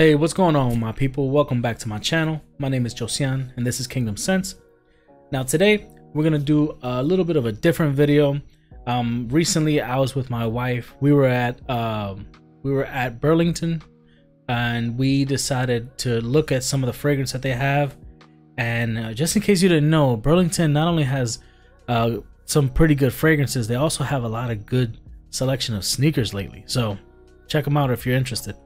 Hey, what's going on my people? Welcome back to my channel. My name is Josian and this is Kingdom Scents. Now today we're gonna do a little bit of a different video. Um, recently I was with my wife. We were at um, we were at Burlington and we decided to look at some of the fragrance that they have. And uh, just in case you didn't know, Burlington not only has uh, some pretty good fragrances, they also have a lot of good selection of sneakers lately. So check them out if you're interested.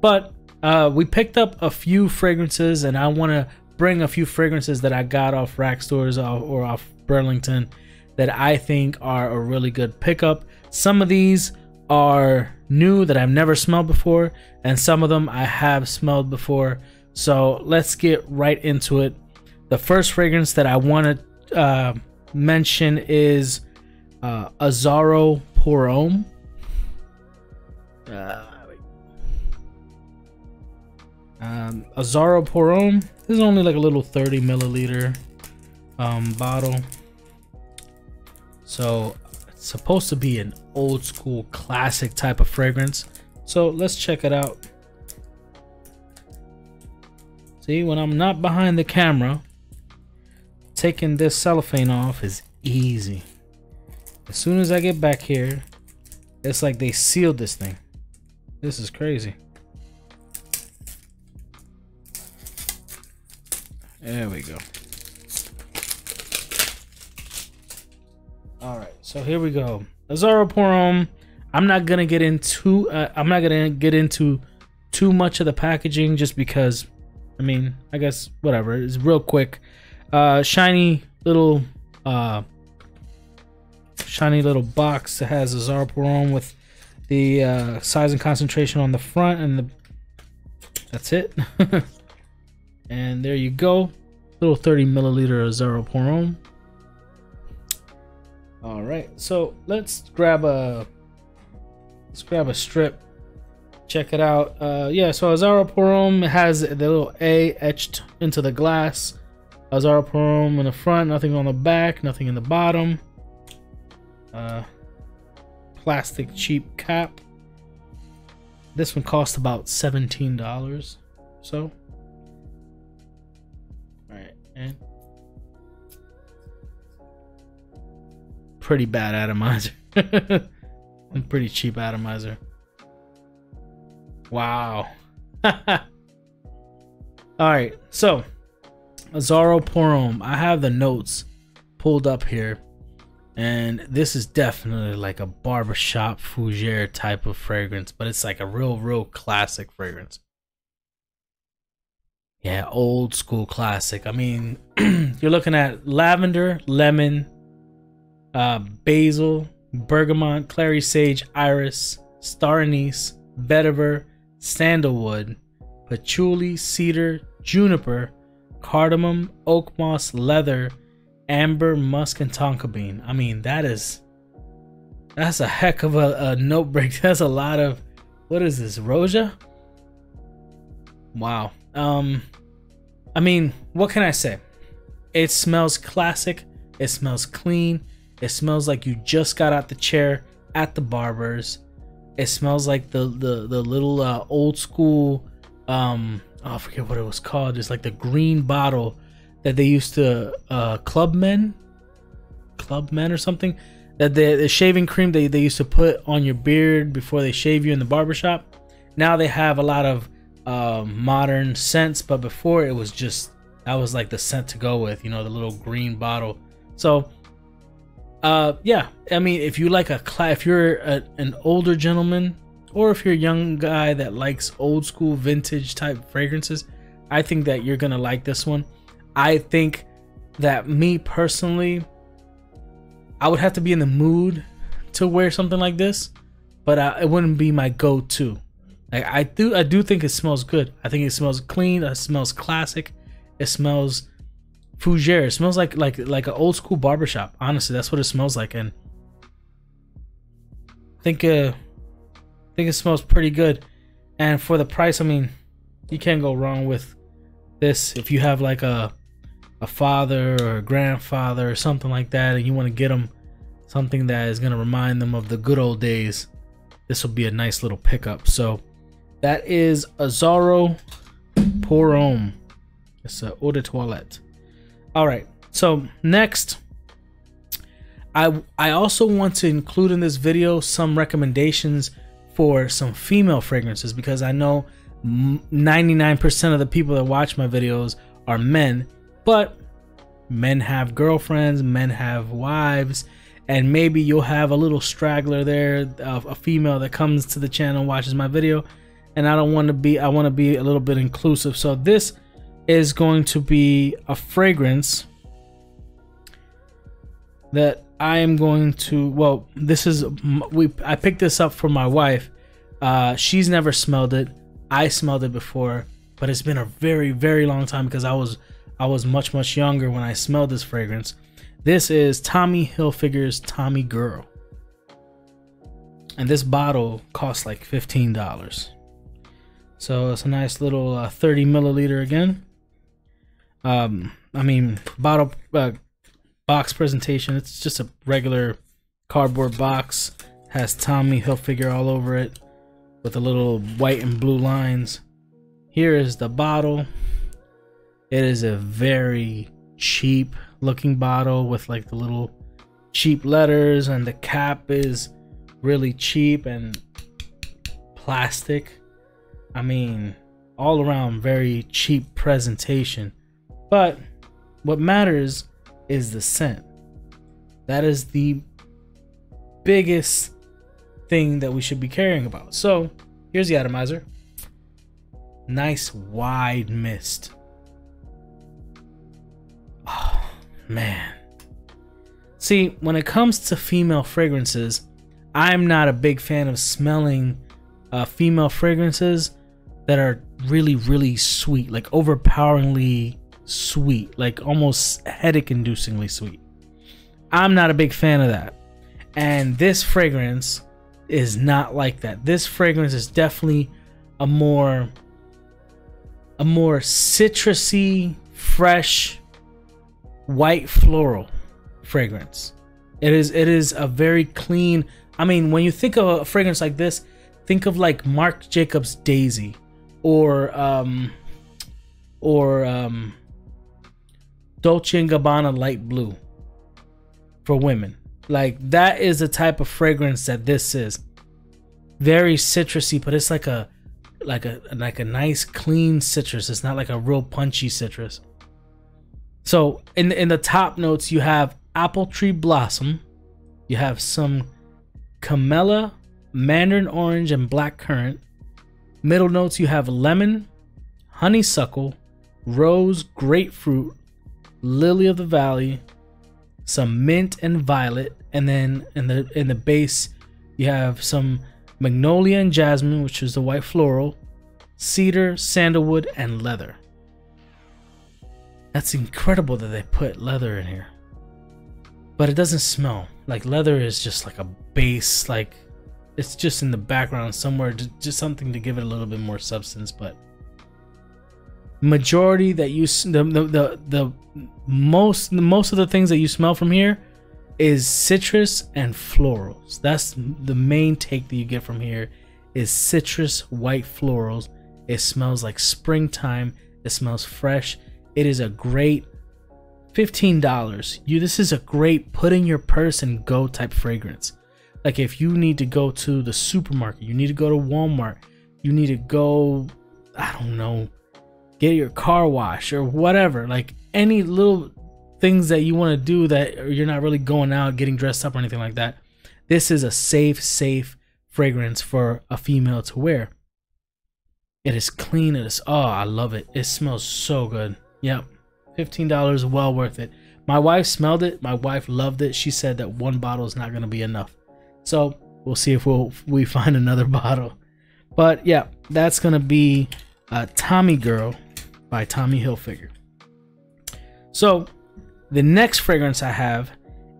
But uh, we picked up a few fragrances, and I want to bring a few fragrances that I got off rack stores or off Burlington that I think are a really good pickup. Some of these are new that I've never smelled before, and some of them I have smelled before. So let's get right into it. The first fragrance that I want to uh, mention is uh, Azzaro Pour Homme. Uh, um, Azzaro Pour Homme. This is only like a little 30 milliliter um, bottle. So it's supposed to be an old school classic type of fragrance. So let's check it out. See, when I'm not behind the camera, taking this cellophane off is easy. As soon as I get back here, it's like they sealed this thing. This is crazy. There we go. All right, so here we go. Azzaro Pour I'm not gonna get into. Uh, I'm not gonna get into too much of the packaging just because. I mean, I guess whatever. It's real quick. Uh, shiny little, uh, shiny little box that has Azzaro Pour with the uh, size and concentration on the front, and the. That's it. And there you go. Little 30 milliliter of Homme. All right, so let's grab a let's grab a strip. Check it out. Uh, yeah, so Homme has the little A etched into the glass. Homme in the front, nothing on the back, nothing in the bottom. Uh, plastic cheap cap. This one cost about $17 so. And pretty bad atomizer. pretty cheap atomizer. Wow. All right, so Azzaro Pour Homme. I have the notes pulled up here, and this is definitely like a barbershop fougere type of fragrance, but it's like a real, real classic fragrance. Yeah, old school classic. I mean, you're looking at lavender, lemon, uh, basil, bergamot, clary sage, iris, star anise, vetiver, sandalwood, patchouli, cedar, juniper, cardamom, oak moss, leather, amber, musk, and tonka bean. I mean, that is that's a heck of a, a note break. That's a lot of what is this, Roja? Wow. Um, I mean, what can I say? It smells classic. It smells clean. It smells like you just got out the chair at the barber's. It smells like the the the little uh, old school. Um, oh, I forget what it was called. It's like the green bottle that they used to uh, Clubman, club men or something. That the, the shaving cream they, they used to put on your beard before they shave you in the barbershop. Now they have a lot of uh, modern scents, but before it was just that was like the scent to go with, you know, the little green bottle. So, uh, yeah, I mean, if you like a if you're a, an older gentleman, or if you're a young guy that likes old school vintage type fragrances, I think that you're gonna like this one. I think that me personally, I would have to be in the mood to wear something like this, but uh, it wouldn't be my go-to. Like I do, I do think it smells good. I think it smells clean. It smells classic. It smells fougere. It smells like like like an old school barbershop. Honestly, that's what it smells like. And I think uh, I think it smells pretty good. And for the price, I mean, you can't go wrong with this. If you have like a a father or a grandfather or something like that, and you want to get them something that is gonna remind them of the good old days, this will be a nice little pickup. So That is Azzaro Pour Homme. It's a eau de toilette. All right. So next, I I also want to include in this video some recommendations for some female fragrances because I know 99% of the people that watch my videos are men, but men have girlfriends, men have wives, and maybe you'll have a little straggler there, a female that comes to the channel watches my video, and I don't want to be I want to be a little bit inclusive. So this is going to be a fragrance that I am going to well this is we I picked this up for my wife. Uh, she's never smelled it. I smelled it before but it's been a very very long time because I was I was much much younger when I smelled this fragrance. This is Tommy Hilfiger's Tommy Girl. And this bottle costs like $15 so it's a nice little uh, 30 milliliter again um I mean bottle uh, box presentation. It's just a regular cardboard box. Has Tommy Hilfiger all over it with the little white and blue lines. Here is the bottle. It is a very cheap looking bottle with like the little cheap letters and the cap is really cheap and plastic. I mean, all around very cheap presentation. But what matters is the scent. That is the biggest thing that we should be caring about. So here's the atomizer. Nice wide mist. Oh, man. See, when it comes to female fragrances, I'm not a big fan of smelling uh, female fragrances that are really, really sweet, like overpoweringly sweet, like almost headache inducingly sweet. I'm not a big fan of that. And this fragrance is not like that. This fragrance is definitely a more a more citrusy, fresh, white floral fragrance. It is it is a very clean. I mean, when you think of a fragrance like this, think of like Marc Jacobs Daisy or um or um Dolce & Gabbana light blue for women. Like that is the type of fragrance that this is. Very citrusy, but it's like a like a like a nice clean citrus. It's not like a real punchy citrus. So in the, in the top notes you have apple tree blossom, you have some camellia, mandarin orange and black currant. Middle notes you have lemon, honeysuckle, rose, grapefruit, lily of the valley, some mint and violet, and then in the in the base you have some magnolia and jasmine, which is the white floral, cedar, sandalwood, and leather. That's incredible that they put leather in here. But it doesn't smell. Like leather is just like a base, like it's just in the background somewhere, just something to give it a little bit more substance, but majority that you the, the the the, most most of the things that you smell from here is citrus and florals. That's the main take that you get from here is citrus white florals. It smells like springtime. It smells fresh. It is a great $15. You this is a great put in your purse and go type fragrance. Like if you need to go to the supermarket, you need to go to Walmart, you need to go I don't know, get your car wash or whatever. Like any little things that you want to do that you're not really going out getting dressed up or anything like that. This is a safe, safe fragrance for a female to wear. It is clean. It is oh, I love it. It smells so good. Yep. $15 well worth it. My wife smelled it. My wife loved it. She said that one bottle is not going to be enough. So, we'll see if we'll we find another bottle. But yeah, that's to be a Tommy Girl by Tommy Hilfiger. So, the next fragrance I have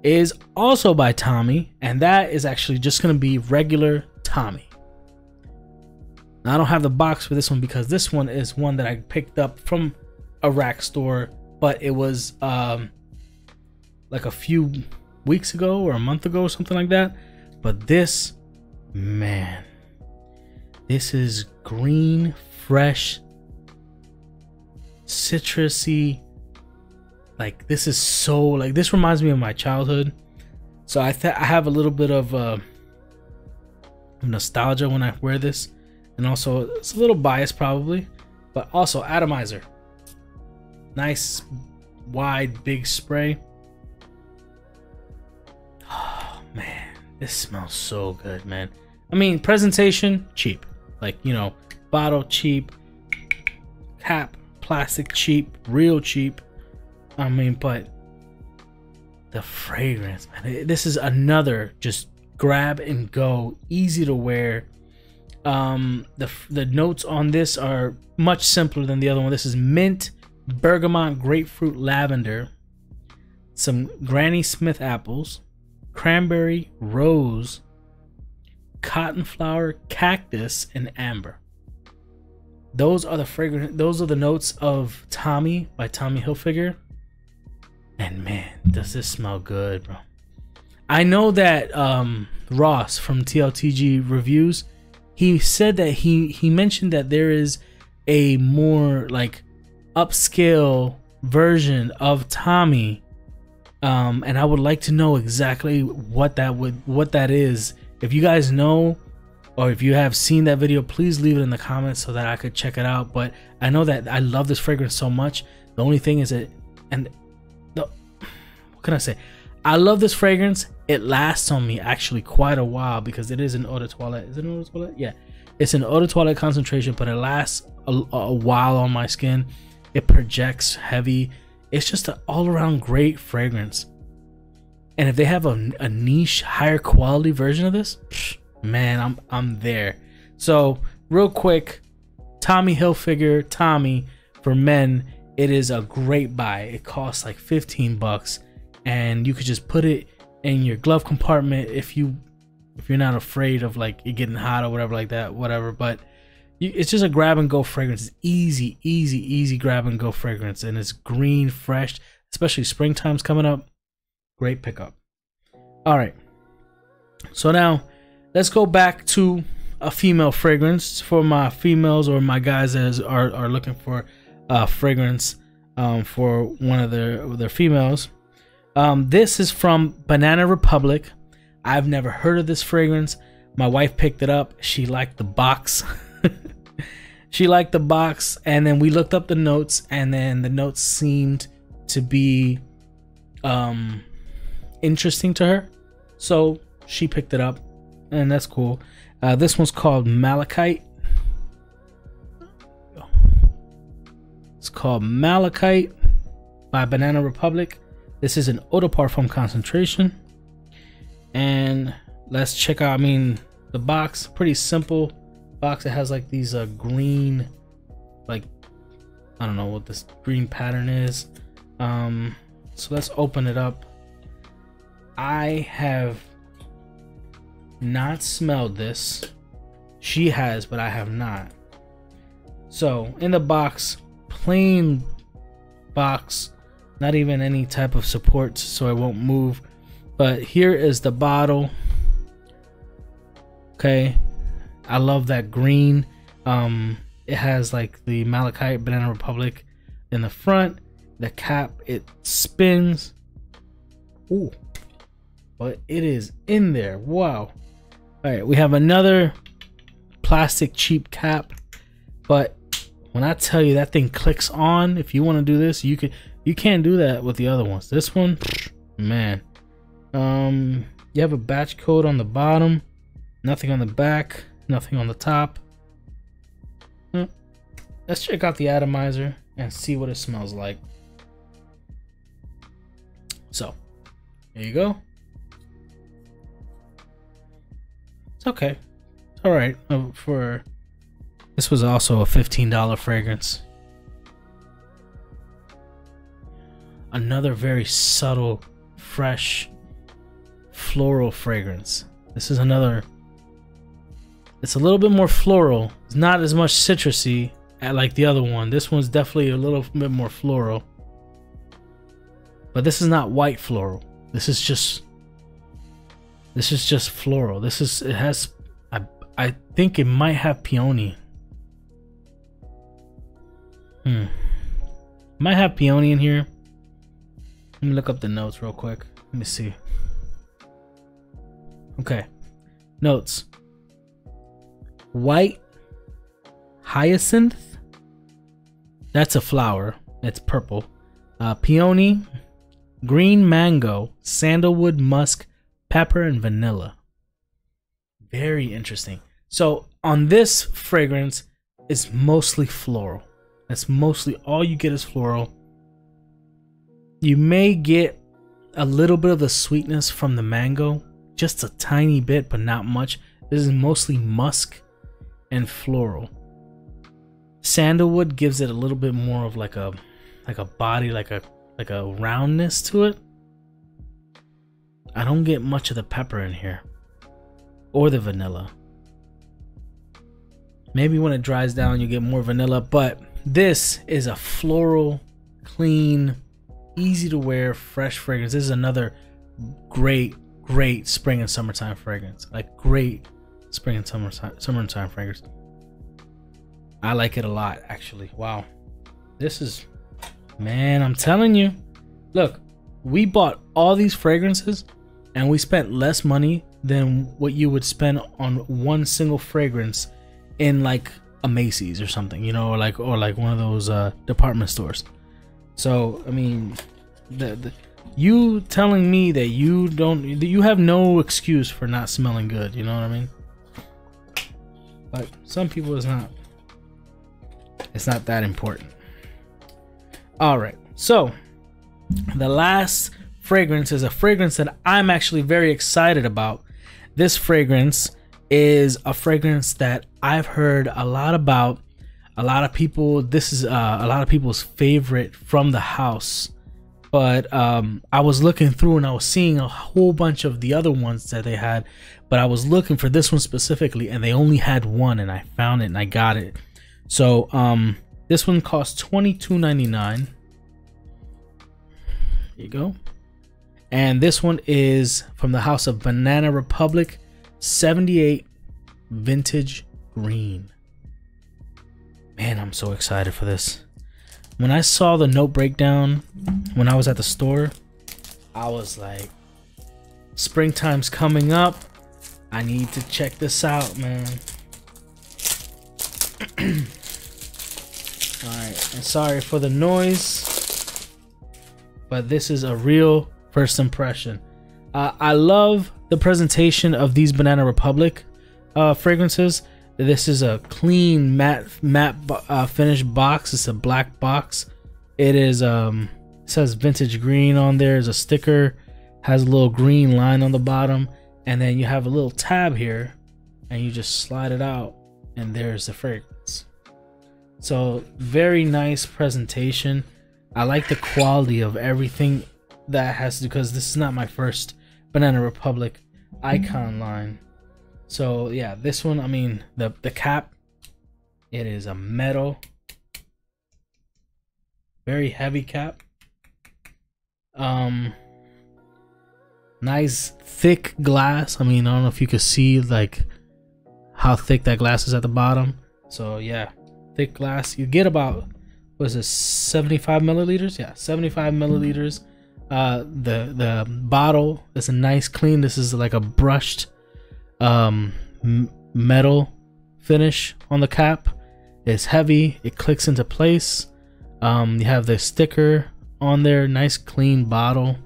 is also by Tommy, and that is actually just to be regular Tommy. Now, I don't have the box for this one because this one is one that I picked up from a rack store, but it was um, like a few weeks ago or a month ago or something like that. But this, man, This is green, fresh, citrusy. Like this is so like this reminds me of my childhood. So I th- I have a little bit of uh, nostalgia when I wear this, and also it's a little biased probably, but also atomizer. Nice, wide, big spray. Oh man, this smells so good, man. I mean, presentation cheap, like you know, bottle cheap, cap plastic cheap, real cheap. I mean, but the fragrance, man. This is another just grab and go, easy to wear. Um, the the notes on this are much simpler than the other one. This is mint, bergamot, grapefruit, lavender, some Granny Smith apples, cranberry, rose, cotton flower, cactus, and amber. Those are the fragrance. Those are the notes of Tommy by Tommy Hilfiger. And man, does this smell good, bro. I know that um, Ross from TLTG reviews, he said that he he mentioned that there is a more like upscale version of Tommy. Um, and I would like to know exactly what that would what that is. If you guys know or if you have seen that video, please leave it in the comments so that I could check it out. But I know that I love this fragrance so much. The only thing is it and the, what can I say? I love this fragrance. It lasts on me actually quite a while because it is an eau de toilette. Is it an eau de toilette? Yeah, it's an eau de toilette concentration, but it lasts a, a while on my skin. It projects heavy. It's just an all-around great fragrance. And if they have a, a niche, higher quality version of this, man, I'm I'm there. So real quick, Tommy Hilfiger, Tommy for men, it is a great buy. It costs like 15 bucks, and you could just put it in your glove compartment if you if you're not afraid of like it getting hot or whatever like that, whatever. But you, it's just a grab and go fragrance. It's easy, easy, easy grab and go fragrance, and it's green, fresh. Especially springtime's coming up. Great pickup. All right. So now let's go back to a female fragrance for my females or my guys that are, are looking for a fragrance um, for one of their their females. Um, this is from Banana Republic. I've never heard of this fragrance. My wife picked it up. She liked the box. she liked the box, and then we looked up the notes, and then the notes seemed to be um, interesting to her, so she picked it up and that's cool. Uh, this one's called Malachite. It's called Malachite by Banana Republic. This is eau de parfum concentration. And let's check out, I mean, the box, pretty simple box. It has like these uh, green, like, I don't know what this green pattern is. Um, so let's open it up. I have not smelled this. She has, but I have not. So, in the box, plain box, not even any type of support so it won't move. But here is the bottle. Okay. I love that green. Um it has like the Malachite Banana Republic in the front. The cap it spins. Ooh. But it is in there. Wow. All right, we have another plastic cheap cap, but when I tell you that thing clicks on, if you want to do this, you can. You can't do that with the other ones. This one, man. Um, you have a batch code on the bottom, nothing on the back, nothing on the top. Hmm. Let's check out the atomizer and see what it smells like. So, there you go. It's okay. All right. Uh, for this was also a fifteen dollar fragrance. Another very subtle, fresh, floral fragrance. This is another. It's a little bit more floral. It's not as much citrusy like the other one. This one's definitely a little bit more floral. But this is not white floral. This is just this is just floral. This is it has I I think it might have peony. Hmm. Might have peony in here. Let me look up the notes real quick. Let me see. Okay. Notes. White hyacinth. That's a flower. It's purple. Uh, peony, green mango, sandalwood, musk, pepper, and vanilla. Very interesting. So on this fragrance, it's mostly floral. That's mostly all you get is floral. You may get a little bit of the sweetness from the mango, just a tiny bit, but not much. This is mostly musk and floral. Sandalwood gives it a little bit more of like a like a body, like a like a roundness to it. I don't get much of the pepper in here. Or the vanilla. Maybe when it dries down you get more vanilla, but this is a floral, clean, easy to wear, fresh fragrance. This is another great, great spring and summertime fragrance. Like great spring and summertime summertime fragrance. I like it a lot, actually. Wow. This is, man, I'm telling you. Look, we bought all these fragrances and we spent less money than what you would spend on one single fragrance in like a Macy's or something, you know, or like or like one of those uh, department stores. So I mean, the, the you telling me that you don't that you have no excuse for not smelling good, you know what I mean? But some people it's not. It's not that important. All right. So, the last fragrance is a fragrance that I'm actually very excited about. This fragrance is a fragrance that I've heard a lot about. A lot of people, this is uh, a lot of people's favorite from the house. But um, I was looking through and I was seeing a whole bunch of the other ones that they had. But I was looking for this one specifically, and they only had one, and I found it and I got it. So um, this one costs twenty two ninety nine. There you go. And this one is from the house of Banana Republic 78 Vintage Green. Man, I'm so excited for this. When I saw the note breakdown when I was at the store, I was like, springtime's coming up. I need to check this out, man. Alright, and sorry for the noise, but this is a real first impression. Uh, I love the presentation of these Banana Republic uh, fragrances. This is a clean matte matte uh, finished box. It's a black box. It is um says vintage green on there. There's a sticker, has a little green line on the bottom, and then you have a little tab here, and you just slide it out, and there's the fragrance. So very nice presentation. I like the quality of everything that has to. because this is not my first Banana Republic icon line. So yeah, this one, I mean the the cap, it is a metal, very heavy cap. Um, nice thick glass. I mean, I don't know if you could see like how thick that glass is at the bottom. So yeah, thick glass. You get about was it 75 milliliters? Yeah, 75 milliliters. Uh, the the bottle is a nice clean. This is like a brushed um, metal finish on the cap. It's heavy. It clicks into place. Um, you have the sticker on there. Nice clean bottle.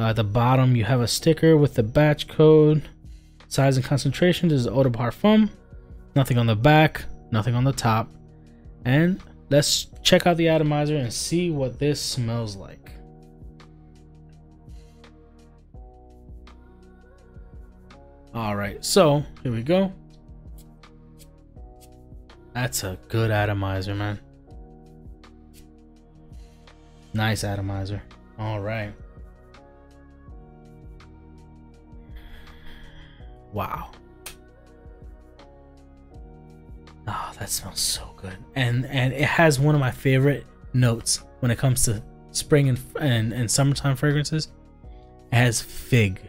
Uh, at the bottom, you have a sticker with the batch code, size and concentration. This is eau de parfum. Nothing on the back. Nothing on the top. And let's check out the atomizer and see what this smells like. All right, so here we go. That's a good atomizer, man. Nice atomizer. All right. Wow. Oh, that smells so good. And and it has one of my favorite notes when it comes to spring and and, and summertime fragrances. It has fig.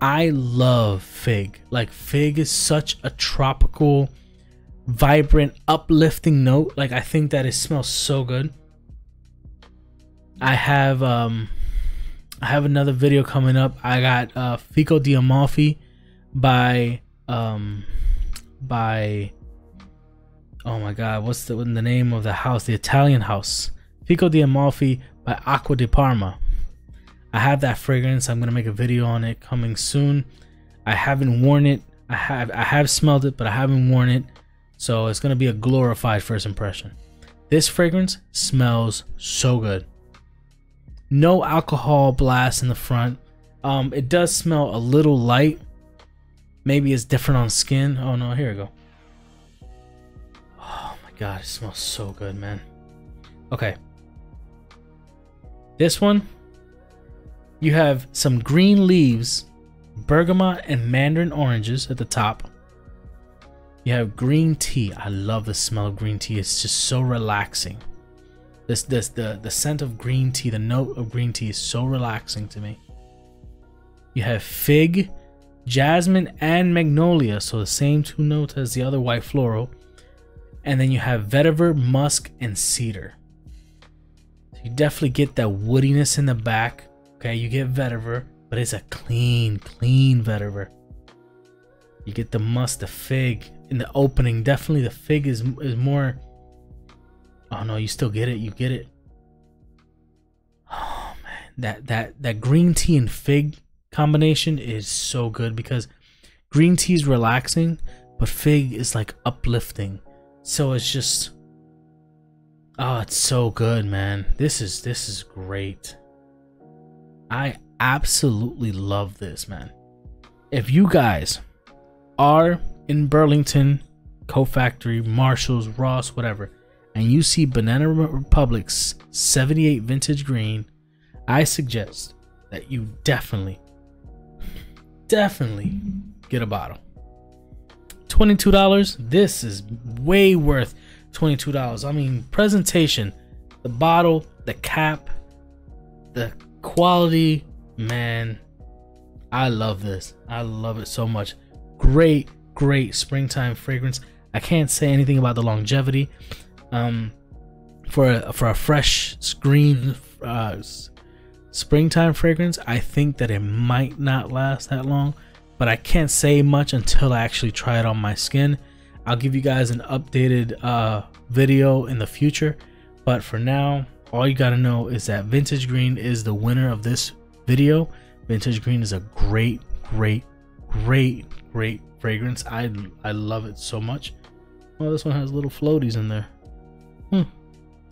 I love fig. Like fig is such a tropical, vibrant, uplifting note. Like I think that it smells so good. I have um I have another video coming up. I got uh Fico di Amalfi by um by oh my god, what's the, the name of the house? The Italian house. Fico di Amalfi by Acqua di Parma. I have that fragrance. I'm gonna make a video on it coming soon. I haven't worn it. I have I have smelled it, but I haven't worn it. So it's gonna be a glorified first impression. This fragrance smells so good. No alcohol blast in the front. Um, it does smell a little light. Maybe it's different on skin. Oh no, here we go. Oh my god, it smells so good, man. Okay. This one, you have some green leaves, bergamot and mandarin oranges at the top. You have green tea. I love the smell of green tea. It's just so relaxing. This this the the scent of green tea, the note of green tea is so relaxing to me. You have fig, jasmine, and magnolia, so the same two notes as the other white floral. And then you have vetiver, musk, and cedar. So you definitely get that woodiness in the back. Okay, you get vetiver, but it's a clean, clean vetiver. You get the musk, the fig in the opening. Definitely the fig is is more. Oh no, you still get it. You get it. Oh man, that that that green tea and fig combination is so good because green tea is relaxing, but fig is like uplifting. So it's just Oh, it's so good, man. This is this is great. I absolutely love this, man. If you guys are in Burlington, Coat Factory, Marshalls, Ross, whatever, and you see Banana Republic's 78 Vintage Green, I suggest that you definitely, definitely get a bottle. $22, this is way worth $22. I mean, presentation, the bottle, the cap, the quality, man, I love this. I love it so much. Great, great springtime fragrance. I can't say anything about the longevity. Um, for a, for a fresh screen uh, springtime fragrance, I think that it might not last that long, but I can't say much until I actually try it on my skin. I'll give you guys an updated uh, video in the future, but for now, all you gotta know is that Vintage Green is the winner of this video. Vintage Green is a great, great, great, great fragrance. I I love it so much. Well, this one has little floaties in there. Hmm.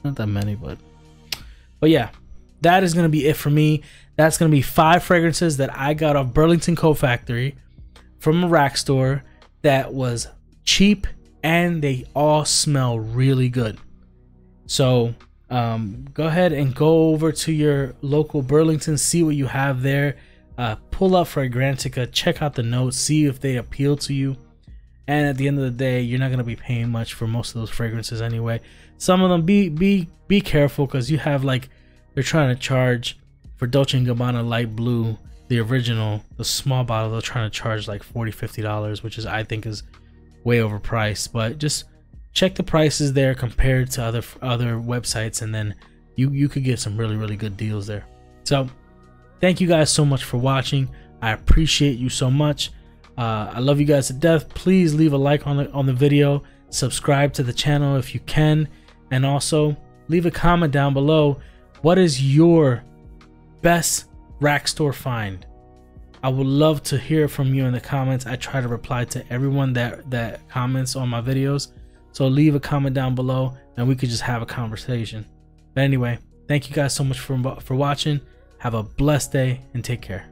Not that many, but but yeah, that is gonna be it for me. That's gonna be five fragrances that I got off Burlington Coat Factory from a rack store that was cheap and they all smell really good. So um, go ahead and go over to your local Burlington, see what you have there. Uh, pull up Fragrantica, check out the notes, see if they appeal to you. And at the end of the day, you're not gonna be paying much for most of those fragrances anyway. Some of them be be be careful because you have like they're trying to charge for Dolce & Gabbana Light Blue, the original, the small bottle. They're trying to charge like 40 50 dollars, which is I think is way overpriced. But just check the prices there compared to other other websites and then you you could get some really really good deals there. So thank you guys so much for watching. I appreciate you so much. Uh, i love you guys to death. Please leave a like on the on the video. Subscribe to the channel if you can. And also leave a comment down below what is your best rack store find I would love to hear from you in the comments. I try to reply to everyone that that comments on my videos. So leave a comment down below and we could just have a conversation. But anyway, thank you guys so much for, for watching. Have a blessed day and take care.